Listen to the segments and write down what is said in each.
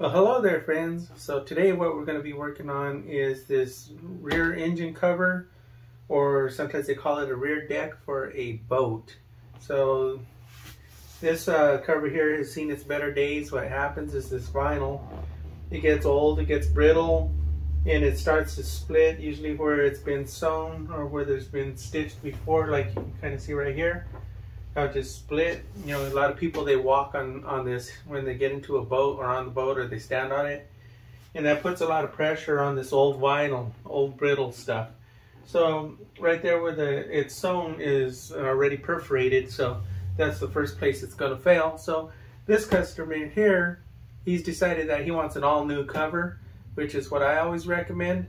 Well, hello there, friends. So today what we're going to be working on is this rear engine cover, or sometimes they call it a rear deck for a boat. So this uh, cover here has seen its better days. What happens is this vinyl, it gets old, it gets brittle, and it starts to split, usually where it's been sewn or where there's been stitched before, like you can kind of see right here how just split. You know, a lot of people they walk on on this when they get into a boat or on the boat or they stand on it, and that puts a lot of pressure on this old vinyl, old brittle stuff. So right there where the it's sewn is already perforated, so that's the first place it's going to fail. So this customer here, he's decided that he wants an all new cover, which is what I always recommend.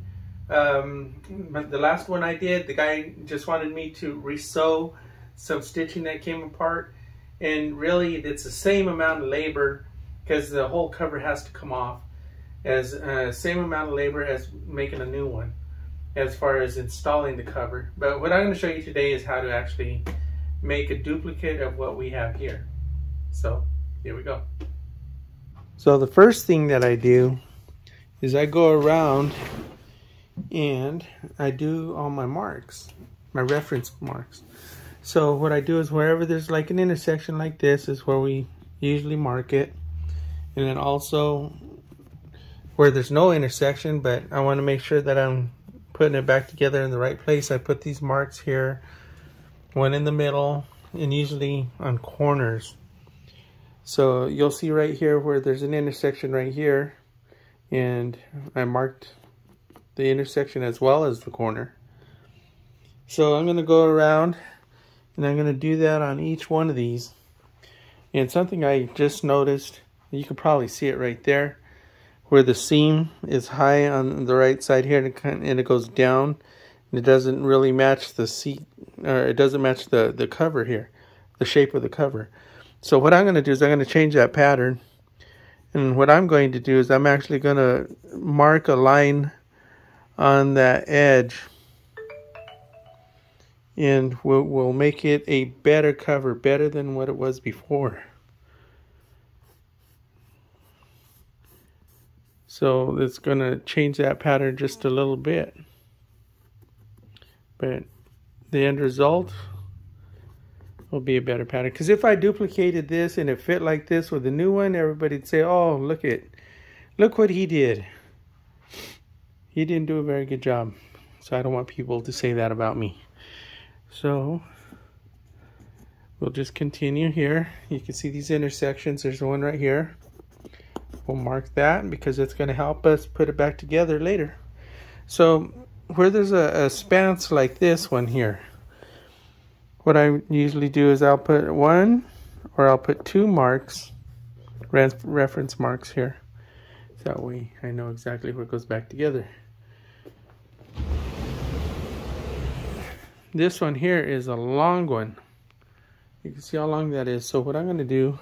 Um, the last one I did, the guy just wanted me to resew some stitching that came apart. And really it's the same amount of labor because the whole cover has to come off as uh, same amount of labor as making a new one as far as installing the cover. But what I'm going to show you today is how to actually make a duplicate of what we have here. So here we go. So the first thing that I do is I go around and I do all my marks my reference marks so what I do is wherever there's like an intersection like this is where we usually mark it. And then also where there's no intersection, but I want to make sure that I'm putting it back together in the right place. I put these marks here, one in the middle, and usually on corners. So you'll see right here where there's an intersection right here, and I marked the intersection as well as the corner. So I'm going to go around and I'm going to do that on each one of these. And something I just noticed, you can probably see it right there, where the seam is high on the right side here and it goes down. And it doesn't really match the seat, or it doesn't match the, the cover here, the shape of the cover. So what I'm going to do is I'm going to change that pattern. And what I'm going to do is I'm actually going to mark a line on that edge and we'll, we'll make it a better cover, better than what it was before. So it's going to change that pattern just a little bit. But the end result will be a better pattern. Because if I duplicated this and it fit like this with the new one, everybody'd say, oh, look at, look what he did. He didn't do a very good job. So I don't want people to say that about me. So we'll just continue here. You can see these intersections. There's one right here. We'll mark that because it's going to help us put it back together later. So where there's a, a like this one here, what I usually do is I'll put one or I'll put two marks, reference marks here. That way I know exactly where it goes back together. This one here is a long one. You can see how long that is. So what I'm going to do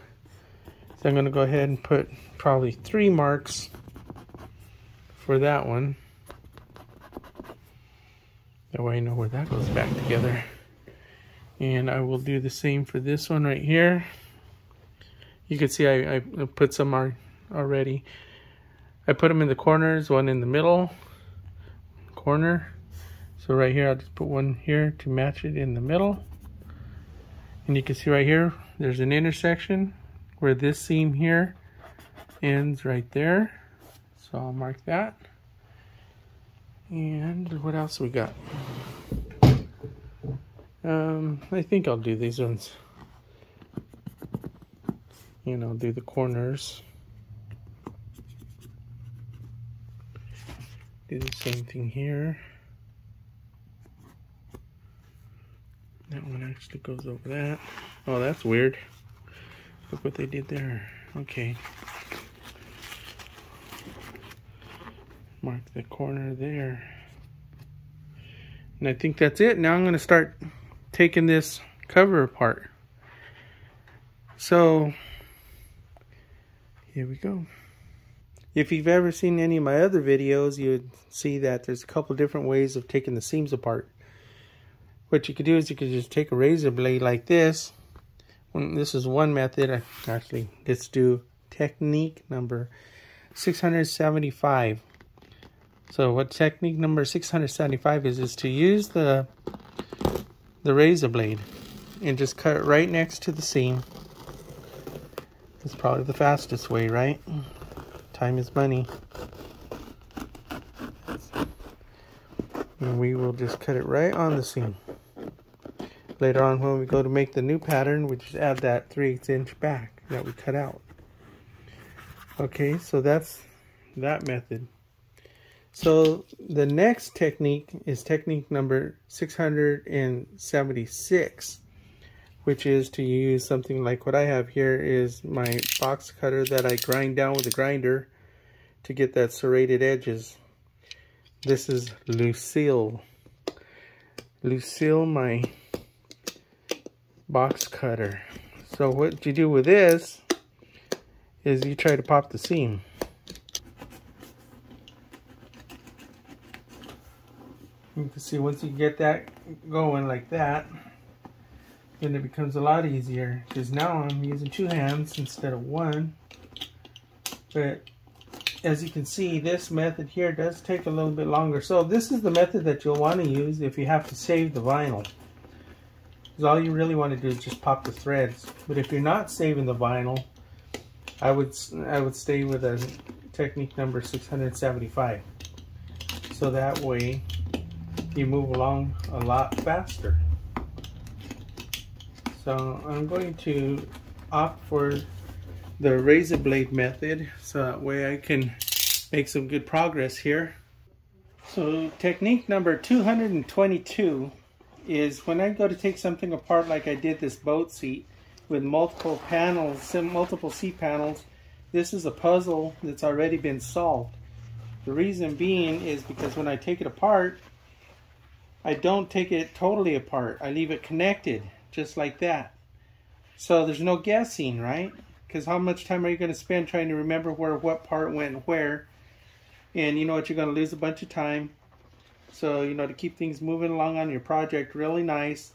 is I'm going to go ahead and put probably three marks for that one. That way I know where that goes back together. And I will do the same for this one right here. You can see I, I put some already. I put them in the corners, one in the middle corner so right here, I'll just put one here to match it in the middle. And you can see right here, there's an intersection where this seam here ends right there. So I'll mark that. And what else we got? Um, I think I'll do these ones. And I'll do the corners. Do the same thing here. Actually goes over that. Oh, that's weird. Look what they did there. Okay. Mark the corner there. And I think that's it. Now I'm going to start taking this cover apart. So, here we go. If you've ever seen any of my other videos, you would see that there's a couple different ways of taking the seams apart what you could do is you could just take a razor blade like this. This is one method. Actually, let's do technique number 675. So what technique number 675 is, is to use the, the razor blade and just cut it right next to the seam. It's probably the fastest way, right? Time is money. And we will just cut it right on the seam. Later on when we go to make the new pattern, we just add that 3 8 inch back that we cut out. Okay, so that's that method. So the next technique is technique number 676, which is to use something like what I have here is my box cutter that I grind down with a grinder to get that serrated edges. This is Lucille. Lucille, my box cutter. So what you do with this is you try to pop the seam. You can see once you get that going like that, then it becomes a lot easier because now I'm using two hands instead of one. But as you can see, this method here does take a little bit longer. So this is the method that you'll want to use if you have to save the vinyl. Because all you really want to do is just pop the threads. But if you're not saving the vinyl, I would I would stay with a technique number 675. So that way you move along a lot faster. So I'm going to opt for the razor blade method so that way I can make some good progress here. So technique number 222 is when I go to take something apart like I did this boat seat with multiple panels, multiple seat panels, this is a puzzle that's already been solved. The reason being is because when I take it apart, I don't take it totally apart. I leave it connected, just like that. So there's no guessing, right? Because how much time are you going to spend trying to remember where what part went where? And you know what, you're going to lose a bunch of time. So, you know, to keep things moving along on your project really nice,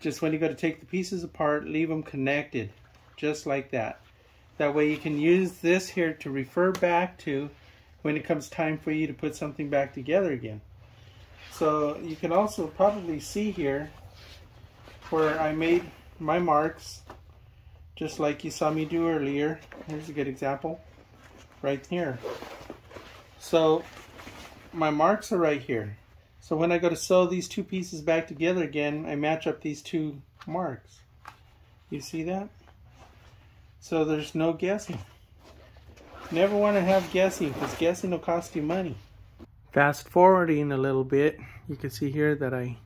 just when you go to take the pieces apart, leave them connected, just like that. That way you can use this here to refer back to when it comes time for you to put something back together again. So you can also probably see here where I made my marks just like you saw me do earlier. Here's a good example right here. So my marks are right here. So when I go to sew these two pieces back together again, I match up these two marks. You see that? So there's no guessing. Never want to have guessing because guessing will cost you money. Fast forwarding a little bit, you can see here that I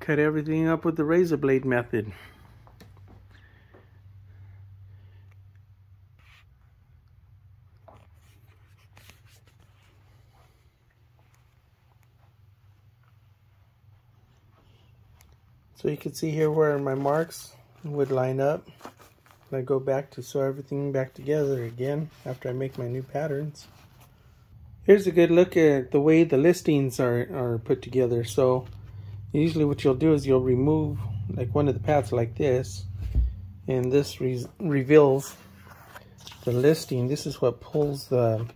cut everything up with the razor blade method. So you can see here where my marks would line up. And I go back to sew everything back together again after I make my new patterns. Here's a good look at the way the listings are, are put together. So usually what you'll do is you'll remove like one of the pads like this and this re reveals the listing. This is what pulls the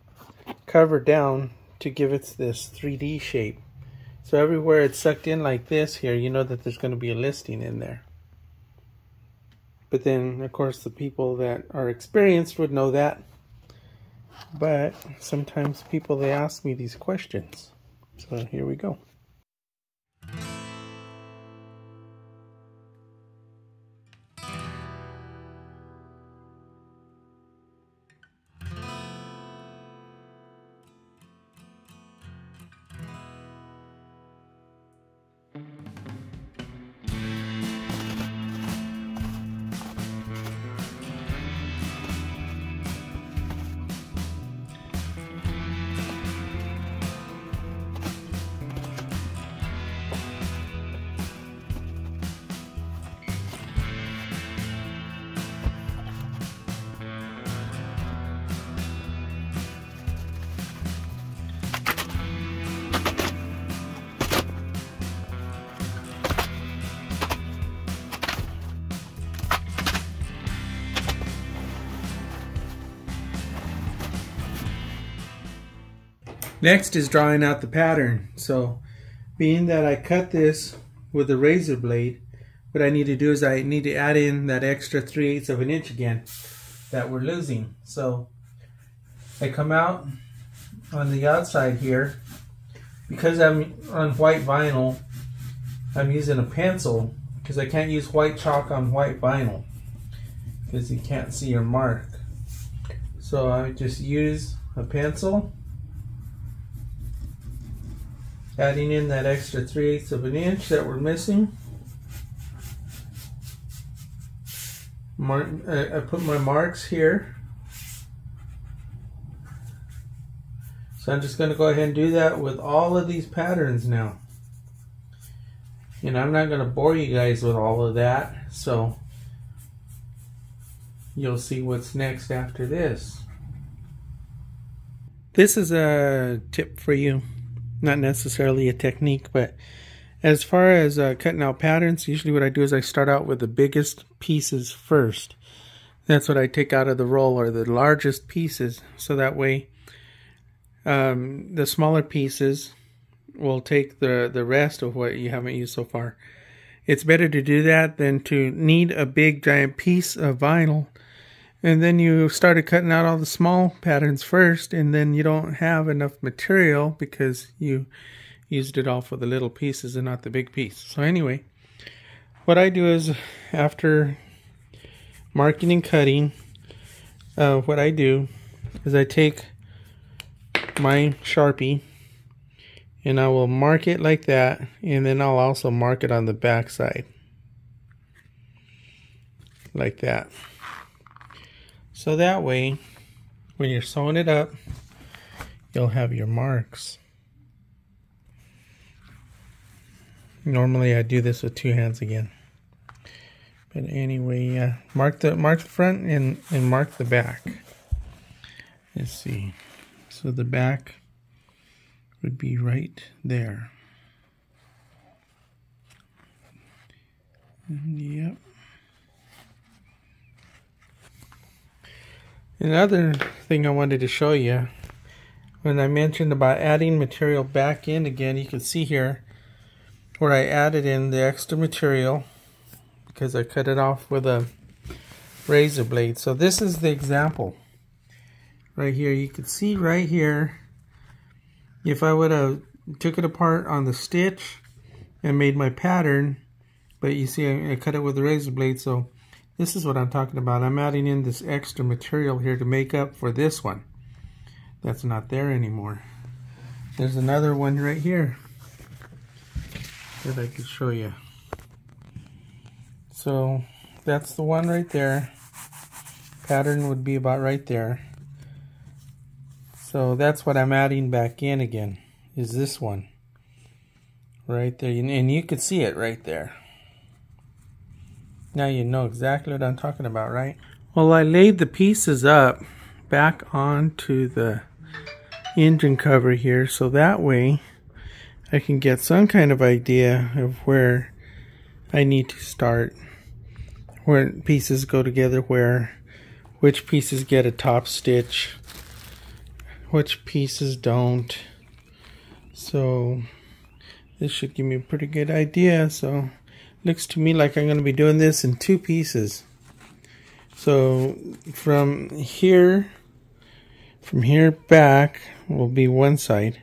cover down to give it this 3D shape. So everywhere it's sucked in like this here, you know that there's going to be a listing in there. But then, of course, the people that are experienced would know that. But sometimes people they ask me these questions. So here we go Next is drawing out the pattern. So being that I cut this with a razor blade, what I need to do is I need to add in that extra 3 eighths of an inch again that we're losing. So I come out on the outside here. Because I'm on white vinyl, I'm using a pencil because I can't use white chalk on white vinyl because you can't see your mark. So I just use a pencil adding in that extra 3 eighths of an inch that we're missing. Mark, uh, I put my marks here. So I'm just going to go ahead and do that with all of these patterns now. And I'm not going to bore you guys with all of that. So you'll see what's next after this. This is a tip for you not necessarily a technique, but as far as uh, cutting out patterns, usually what I do is I start out with the biggest pieces first. That's what I take out of the roll, or the largest pieces, so that way um, the smaller pieces will take the, the rest of what you haven't used so far. It's better to do that than to need a big giant piece of vinyl and then you started cutting out all the small patterns first and then you don't have enough material because you used it all for the little pieces and not the big piece. So anyway what I do is after marking and cutting uh, what I do is I take my Sharpie and I will mark it like that and then I'll also mark it on the back side like that so that way, when you're sewing it up, you'll have your marks. Normally I do this with two hands again. But anyway, uh, mark the mark the front and, and mark the back. Let's see. So the back would be right there. Yep. Another thing I wanted to show you, when I mentioned about adding material back in again, you can see here where I added in the extra material because I cut it off with a razor blade. So this is the example right here. You can see right here, if I would have took it apart on the stitch and made my pattern, but you see I, cut it with a razor blade, so this is what I'm talking about. I'm adding in this extra material here to make up for this one. That's not there anymore. There's another one right here that I could show you. So that's the one right there. Pattern would be about right there. So that's what I'm adding back in again, is this one. Right there, and you can see it right there. Now you know exactly what I'm talking about, right? Well, I laid the pieces up back onto the engine cover here so that way I can get some kind of idea of where I need to start where pieces go together where which pieces get a top stitch which pieces don't so this should give me a pretty good idea so looks to me like I'm going to be doing this in two pieces. So from here, from here back will be one side.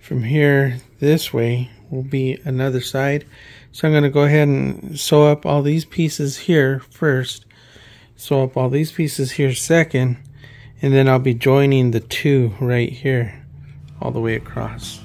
From here this way will be another side. So I'm going to go ahead and sew up all these pieces here first. Sew up all these pieces here second. And then I'll be joining the two right here all the way across.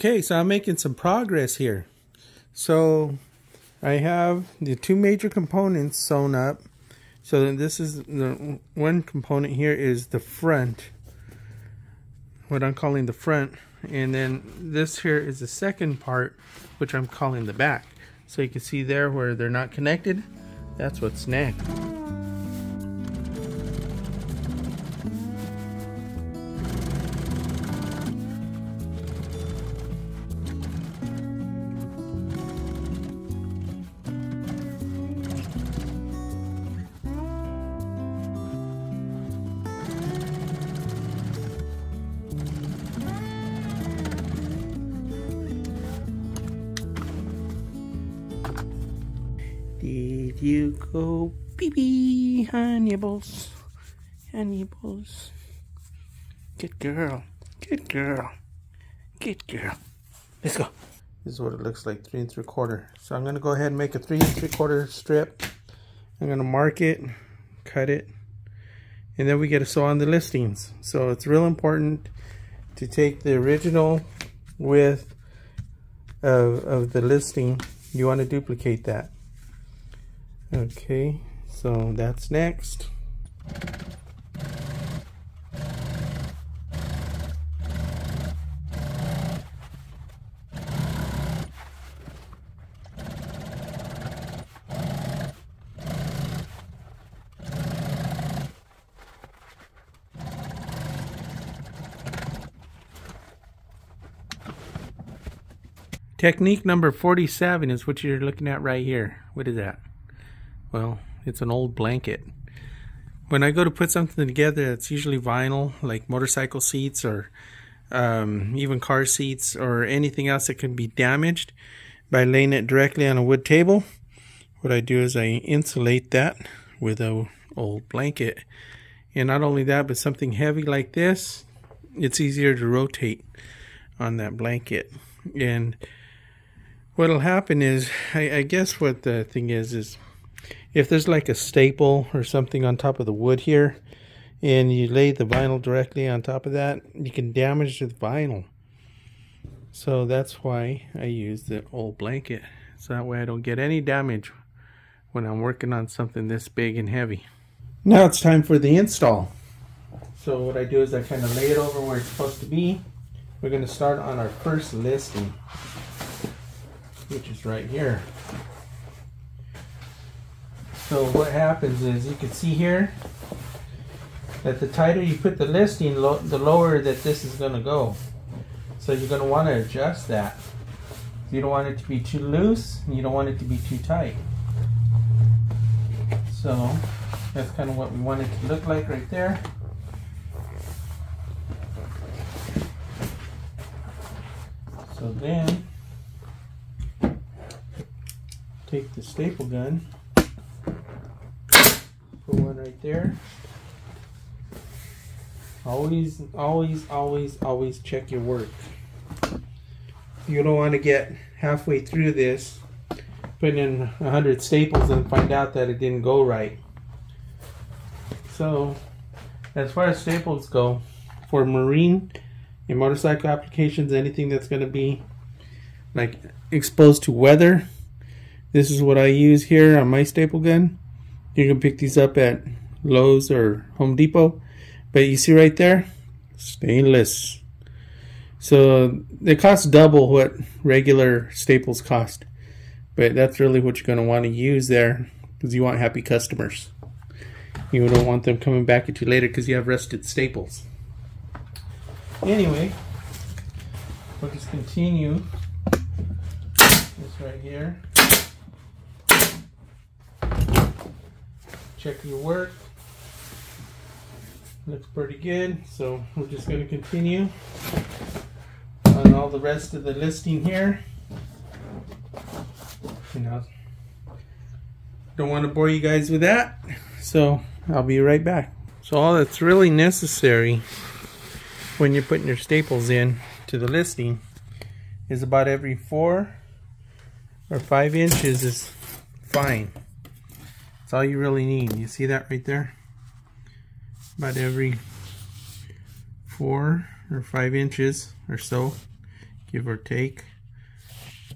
Okay, so I'm making some progress here. So I have the two major components sewn up. So this is the one component here is the front, what I'm calling the front. And then this here is the second part, which I'm calling the back. So you can see there where they're not connected, that's what's next. Hannibals? Hannibals. Good girl. Good girl. Good girl. Let's go. This is what it looks like, three and three quarter. So I'm gonna go ahead and make a three and three quarter strip. I'm gonna mark it, cut it, and then we get to sew on the listings. So it's real important to take the original width of, of the listing. You want to duplicate that. Okay, so that's next. Technique number 47 is what you're looking at right here. What is that? well, it's an old blanket. When I go to put something together, it's usually vinyl, like motorcycle seats or um, even car seats or anything else that can be damaged by laying it directly on a wood table. What I do is I insulate that with a old blanket. And not only that, but something heavy like this, it's easier to rotate on that blanket. And what'll happen is, I, I guess what the thing is, is if there's like a staple or something on top of the wood here and you lay the vinyl directly on top of that you can damage the vinyl. So that's why I use the old blanket so that way I don't get any damage when I'm working on something this big and heavy. Now it's time for the install. So what I do is I kind of lay it over where it's supposed to be. We're going to start on our first listing which is right here so what happens is you can see here that the tighter you put the listing, lo the lower that this is going to go. So you're going to want to adjust that. You don't want it to be too loose, and you don't want it to be too tight. So that's kind of what we want it to look like right there. So then, take the staple gun right there. Always, always, always, always check your work. You don't want to get halfway through this, put in a hundred staples and find out that it didn't go right. So, as far as staples go, for marine and motorcycle applications, anything that's going to be like exposed to weather, this is what I use here on my staple gun. You can pick these up at Lowe's or Home Depot. But you see right there, stainless. So they cost double what regular staples cost. But that's really what you're going to want to use there because you want happy customers. You don't want them coming back at you later because you have rusted staples. Anyway, we'll just continue this right here. Check your work. Looks pretty good, so we're just going to continue on all the rest of the listing here. You know, don't want to bore you guys with that, so I'll be right back. So all that's really necessary when you're putting your staples in to the listing is about every four or five inches is fine. That's all you really need. You see that right there? About every four or five inches or so, give or take.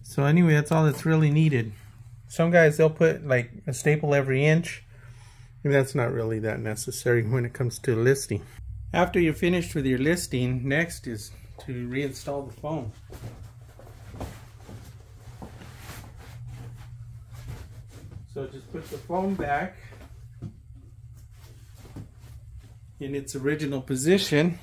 So anyway, that's all that's really needed. Some guys, they'll put like a staple every inch. And that's not really that necessary when it comes to listing. After you're finished with your listing, next is to reinstall the foam. So just put the foam back in its original position.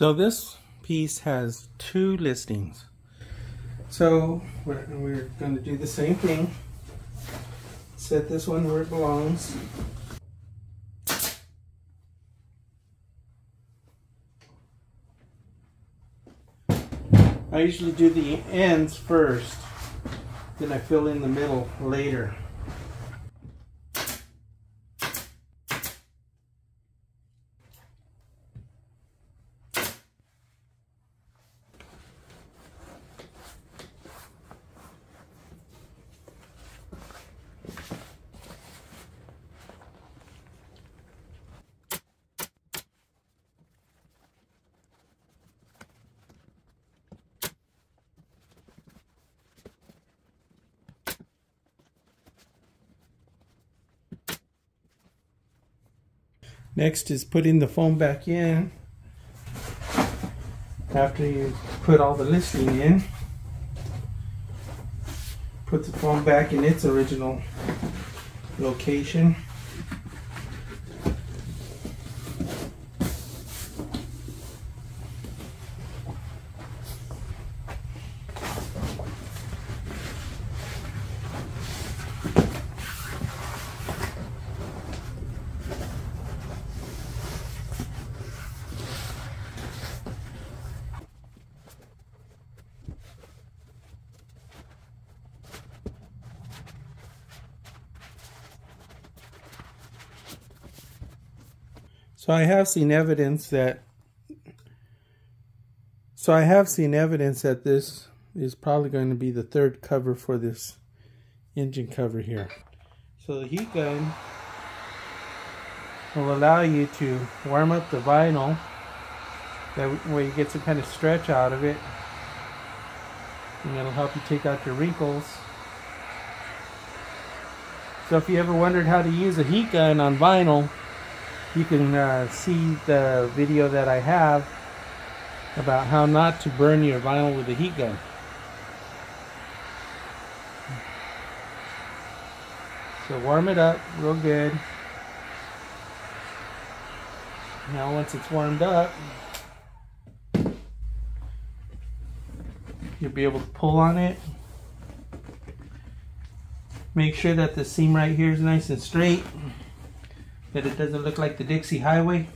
So this piece has two listings. So we're, going to do the same thing. Set this one where it belongs. I usually do the ends first, then I fill in the middle later. Next is putting the foam back in after you put all the listing in. Put the foam back in its original location. So I have seen evidence that so I have seen evidence that this is probably going to be the third cover for this engine cover here. So the heat gun will allow you to warm up the vinyl that way you get some kind of stretch out of it and it'll help you take out your wrinkles. So if you ever wondered how to use a heat gun on vinyl you can uh, see the video that I have about how not to burn your vinyl with a heat gun. So warm it up real good. Now once it's warmed up, you'll be able to pull on it. Make sure that the seam right here is nice and straight that it doesn't look like the Dixie Highway.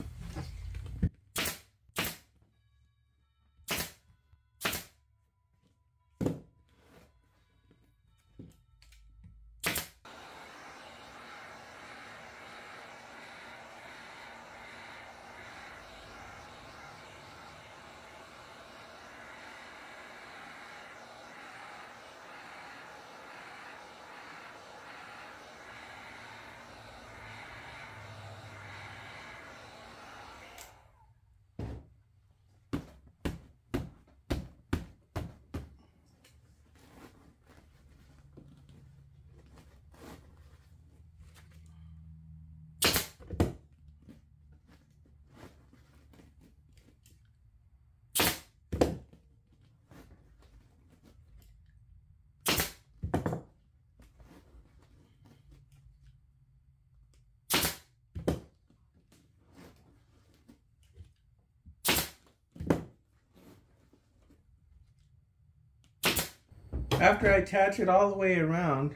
After I attach it all the way around,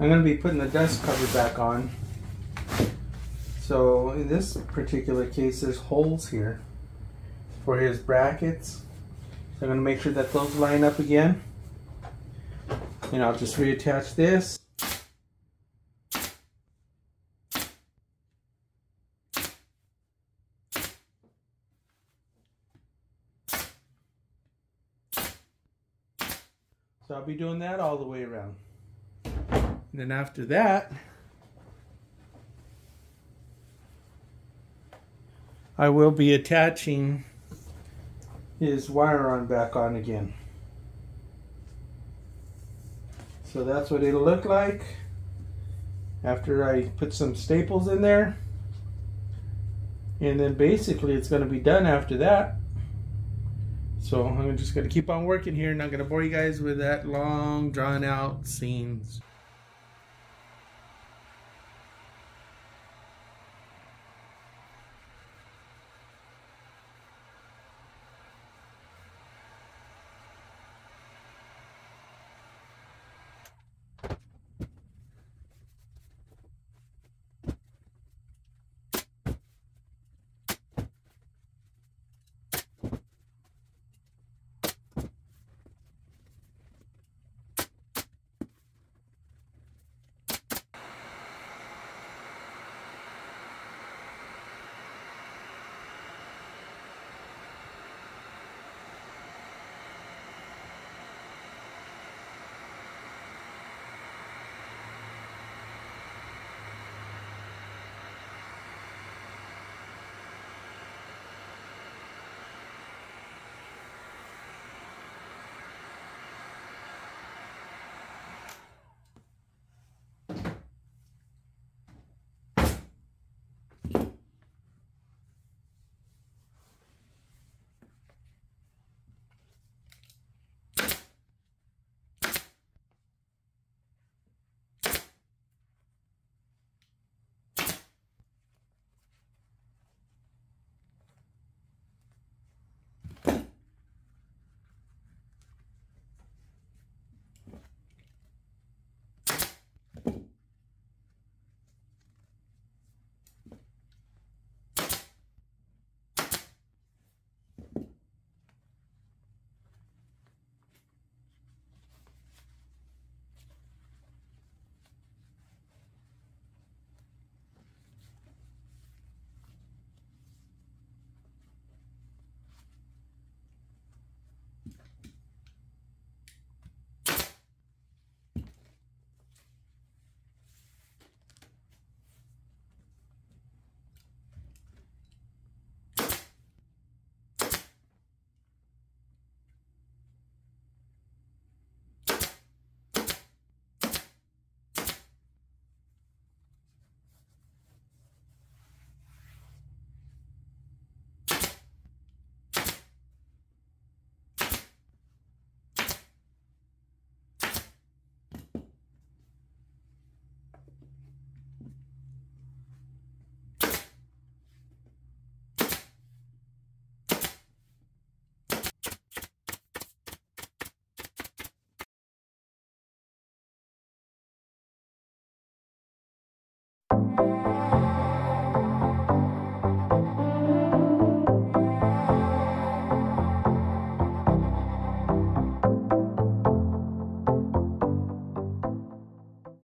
I'm going to be putting the dust cover back on. So in this particular case, there's holes here for his brackets. So I'm going to make sure that those line up again. And I'll just reattach this. Be doing that all the way around. And then after that, I will be attaching his wire on back on again. So that's what it'll look like after I put some staples in there. And then basically it's going to be done after that. So I'm just going to keep on working here. Not going to bore you guys with that long drawn out scenes.